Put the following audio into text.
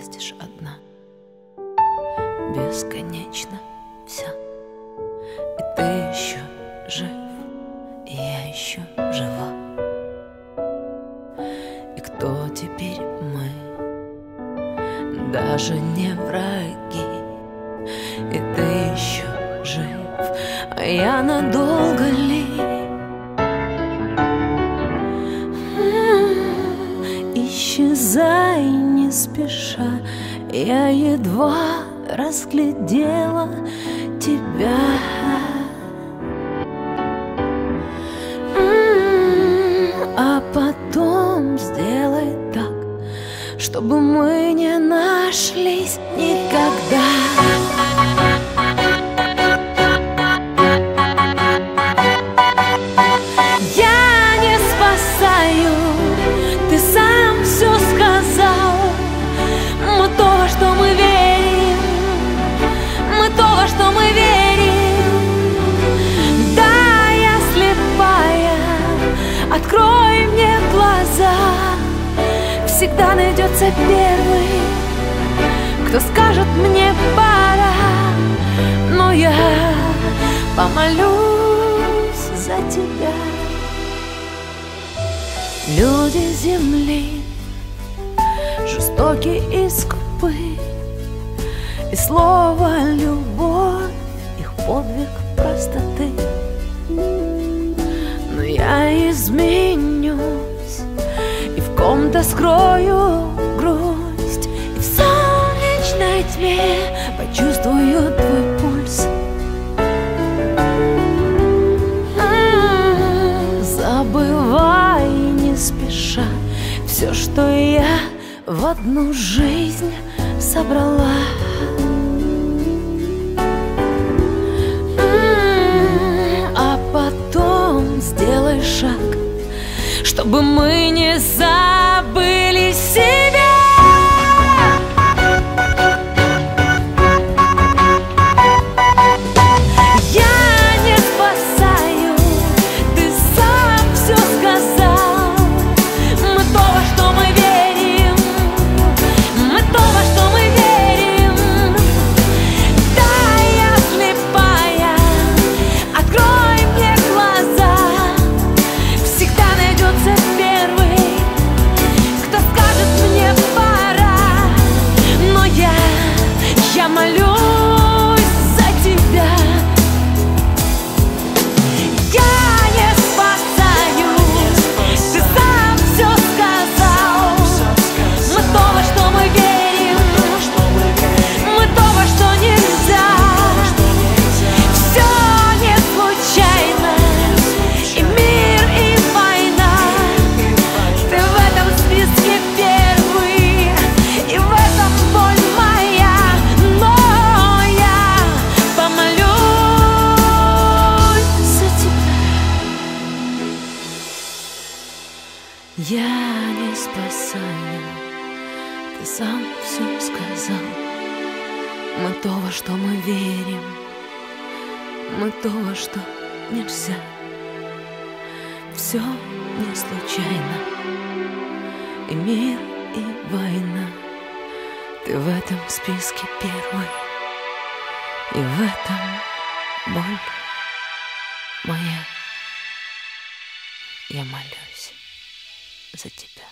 бороздишь одна. Бесконечно все И ты еще жив, и я еще жива. И кто теперь мы? Даже не враги. И ты еще жив, а я надолго ли? Исчезай не спеша, я едва разглядела тебя. А потом сделай так, чтобы мы не нашлись никогда. Всегда найдется первый, кто скажет мне пора. Но я помолюсь за тебя. Люди земли жестоки и скупы, И слово любовь их подвиг простоты. Но я изменюсь ком-то скрою грусть, И в солнечной тьме почувствую твой пульс. М, Забывай не спеша все, что я в одну жизнь собрала. А чтобы мы не забыли Я не спасаю, ты сам все сказал. Мы то, во что мы верим, мы то, во что нельзя. Все не случайно, и мир, и война. Ты в этом списке первый, и в этом боль моя. Я молюсь за тебя.